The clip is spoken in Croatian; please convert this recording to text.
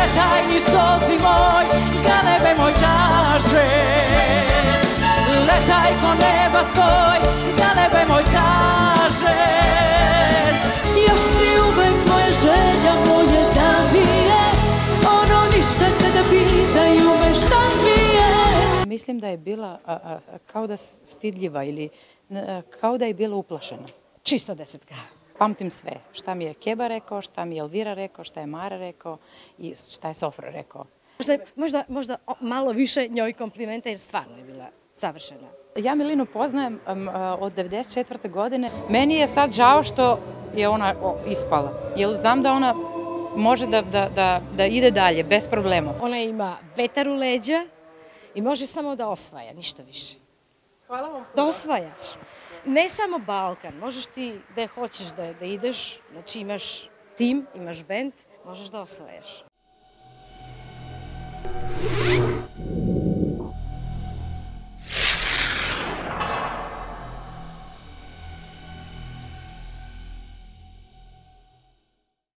Letaj mi sozi moj, galebe moj kaže Letaj ko neba svoj, galebe moj kaže Još si uvek moja želja, moje da mi je Ono ništa te da pitaju me šta mi je Mislim da je bila kao da stidljiva ili kao da je bila uplašena. Čista desetka. Pamtim sve. Šta mi je Keba rekao, šta mi je Elvira rekao, šta je Mara rekao i šta je Sofra rekao. Možda, možda, možda malo više njoj komplimenta jer stvarno je bila savršena. Ja Milinu poznajem um, a, od 94. godine. Meni je sad žao što je ona o, ispala. Jer znam da ona može da, da, da, da ide dalje, bez problema. Ona ima vetar u leđa i može samo da osvaja, ništa više. Hvala vam. Da osvajaš. Ne samo Balkan, možeš ti gde hoćeš da, da ideš, znači imaš tim, imaš bend, možeš da osvajaš.